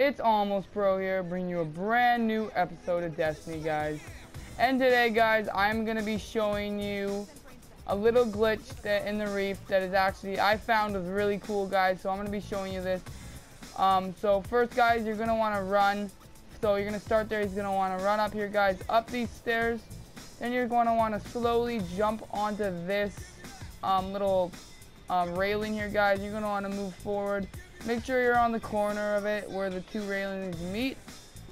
It's Almost Pro here, bringing you a brand new episode of Destiny, guys. And today, guys, I'm going to be showing you a little glitch that in the reef that is actually, I found was really cool, guys. So I'm going to be showing you this. Um, so first, guys, you're going to want to run. So you're going to start there. He's going to want to run up here, guys, up these stairs. Then you're going to want to slowly jump onto this um, little um, railing here, guys. You're going to want to move forward. Make sure you're on the corner of it where the two railings meet.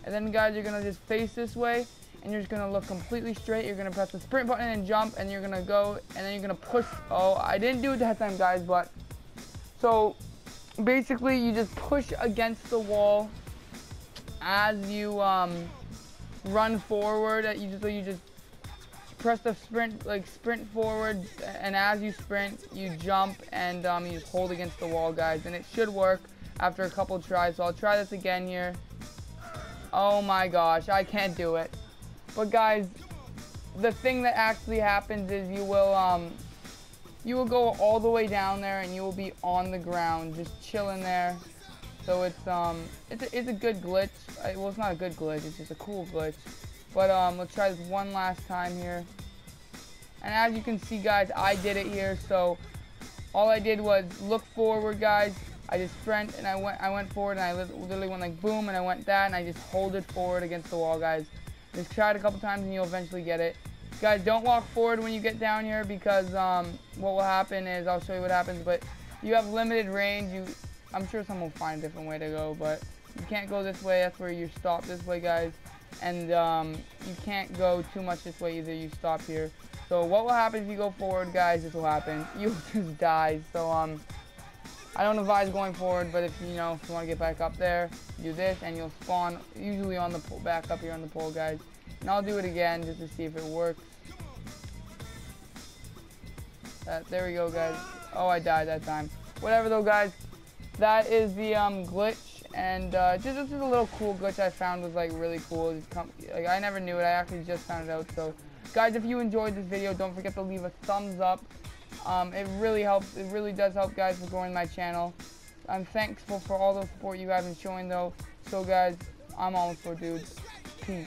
And then, guys, you're to just face this way. And you're just to look completely straight. You're to press the sprint button and jump. And you're to go. And then you're to push. Oh, I didn't do it that time, guys. But, so, basically, you just push against the wall as you um, run forward. You just, you just press the sprint, like sprint forward, and as you sprint, you jump and um, you just hold against the wall, guys. And it should work after a couple tries. So I'll try this again here. Oh my gosh, I can't do it. But guys, the thing that actually happens is you will um, you will go all the way down there and you will be on the ground, just chilling there. So it's um, it's a, it's a good glitch. Well, it's not a good glitch. It's just a cool glitch. But um, let's try this one last time here. And as you can see, guys, I did it here. So all I did was look forward, guys. I just sprint and I went I went forward and I literally went like boom and I went that and I just hold it forward against the wall, guys. Just try it a couple times and you'll eventually get it. Guys, don't walk forward when you get down here because um, what will happen is I'll show you what happens. But you have limited range. You, I'm sure someone will find a different way to go, but you can't go this way. That's where you stop this way, guys and um, you can't go too much this way either. You stop here. So what will happen if you go forward, guys? This will happen. You'll just die. So um, I don't advise going forward, but if you know if you want to get back up there, do this, and you'll spawn usually on the pole, back up here on the pole, guys. And I'll do it again just to see if it works. Uh, there we go, guys. Oh, I died that time. Whatever though, guys. That is the um, glitch and uh, just this is a little cool glitch I found was like really cool. like I never knew it. I actually just found it out. So, guys, if you enjoyed this video, don't forget to leave a thumbs up. Um, it really helps. It really does help, guys, for growing my channel. I'm thankful for all the support you guys been showing, though. So, guys, I'm almost for dudes. Peace.